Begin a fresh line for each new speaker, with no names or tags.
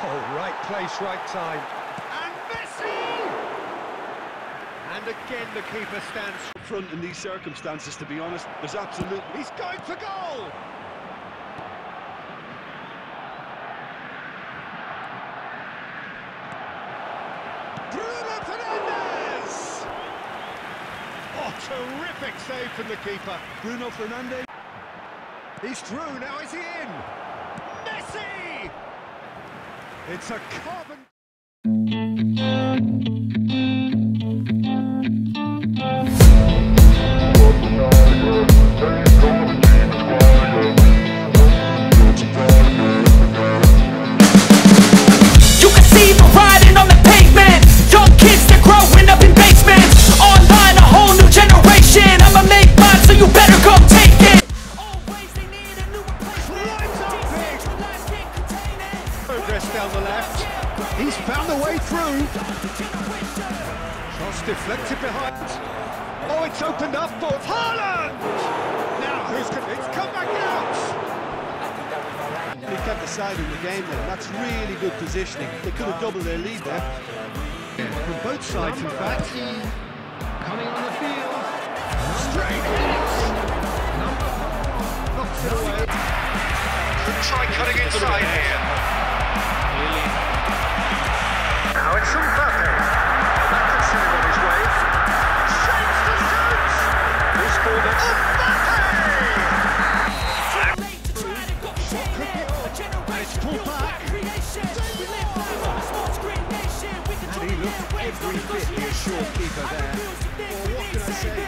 Oh, right place, right time. And Messi! And again the keeper stands
front in these circumstances, to be honest. There's absolutely...
He's going for goal! Bruno Fernandes! Oh, terrific save from the keeper.
Bruno Fernandes.
He's through, now is he in? It's a carbon... down the left. He's found a way through. Cross deflected behind. Oh, it's opened up for Haaland! Now, who's going It's come back out!
They kept the side in the game there. That's really good positioning. They could have doubled their lead there.
From both sides, in fact. Coming on the field. Straight four. Knocks it away. Try cutting inside here. He looked every bit the assured keeper there.
Well, what can I say?